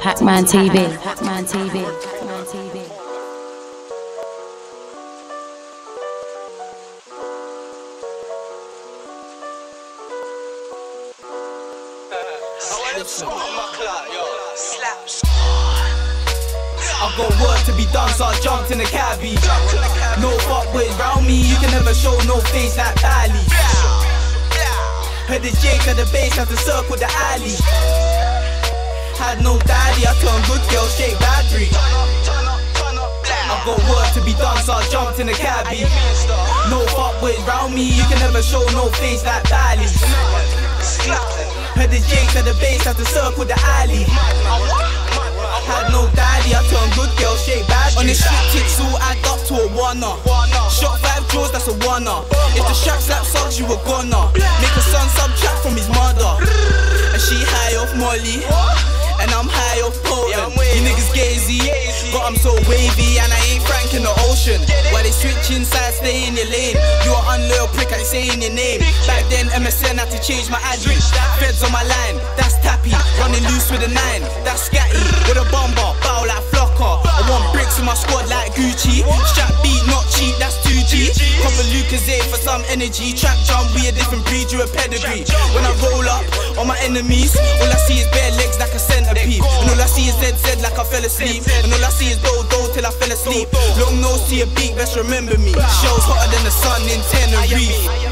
Pac-Man TV. Pac-Man TV. Pac-Man TV. I've got work to be done, so I jumped in the cabbie. No fuck boys round me, you can never show no face like Bali. Heard the Jake at the base, had to circle the alley. Had no daddy, I turned good girl, shake battery. I've got work to be done, so I jumped in the cabbie. No fuck boys round me, you can never show no face like Bali. Heard the Jake at the base, had to circle the alley. Had no daddy, I turned good girl, shake bad. On this shit ticks all add up to a wanna. Shot five draws, that's a wanna. If the shack slap sucks, you a gonna. Make a son subtract from his mother. And she high off Molly. And I'm high off potent. You niggas gazy, but I'm so wavy and I ain't frank in the ocean. While they switch sides, stay in your lane. You are unloyal prick, I ain't saying your name. Back then, MSN had to change my address. Feds on my line, that's tappy. Running loose with a nine, that's scatty. With a bomber, bow like flocker. I want in my squad like Gucci. Strap beat, not cheap, that's 2G. Couple Lucozade for some energy. Trap jump, we a different breed, you a pedigree. When I roll up on my enemies, all I see is bare legs like a centipede. And all I see is ZZ like I fell asleep. And all I see is dough dough till I fell asleep. Long nose to your beak, best remember me. Shows hotter than the sun in Tenerife.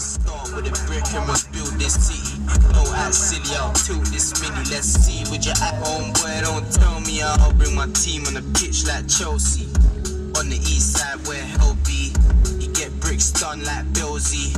Start with a brick and we'll build this city. No act silly, I'll tilt this mini. Let's see with your at home boy. Don't tell me I'll bring my team on the pitch like Chelsea. On the east side where hell be, you get bricks done like Billsy.